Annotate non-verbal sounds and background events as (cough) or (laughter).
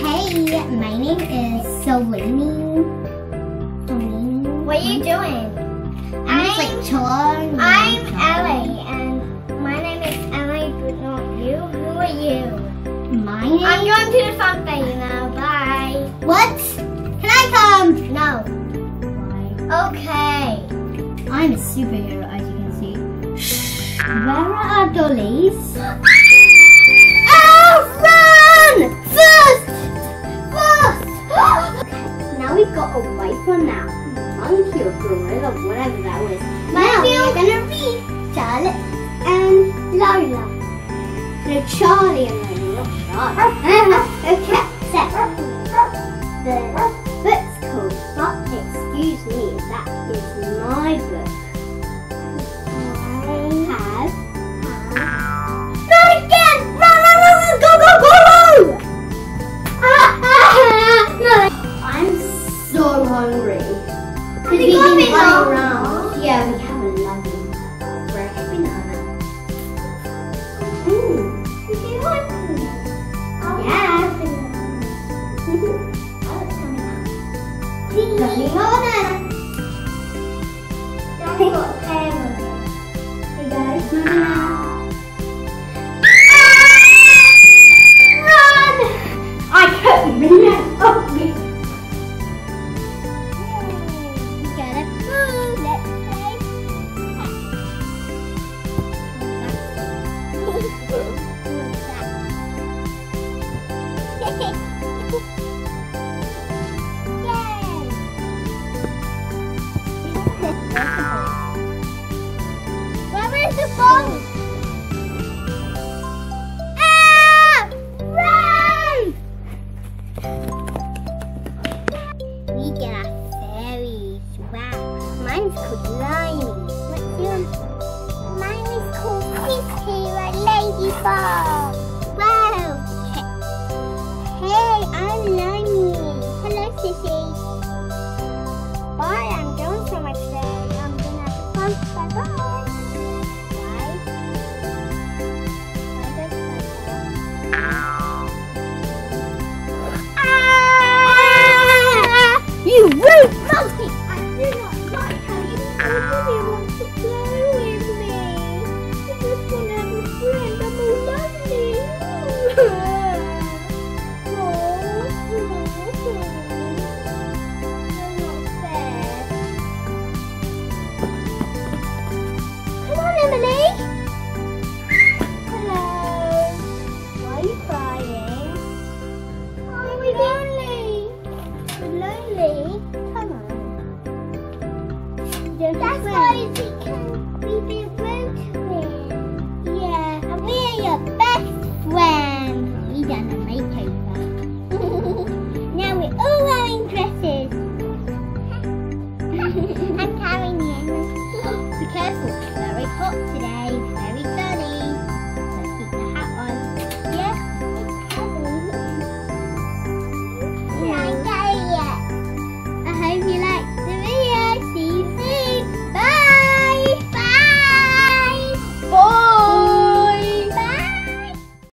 Hey, my name is Selene. Selene. What are you doing? I'm just like chilling. I'm. Ellie, and my name is Ellie, but not you. Who are you? My name. I'm going to the fun fair now. Bye. What? Can I come? No. Why? Okay. I'm a superhero, as you can see. Where are our dollies? (gasps) (gasps) Ah! Monkey or gorilla, whatever that was. Now we're gonna read Charlotte and Lola. No, Charlie and Lola, not Charlotte. okay, so the book's called But Excuse Me, that is my book. I have. Not again! Run, run, run, run! Go, go, go! no. (laughs) I'm so hungry. Because We we've got been banana. running around. Yeah, we have a lovely fresh banana. Ooh. Yeah. Does he have a banana? Hey guys. Where is the phone? Ah! Run! We get a fairy swag. Mine's called Limey. What's yours? Mine is called Fishy, a ladybug. Thank you.